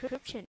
Description.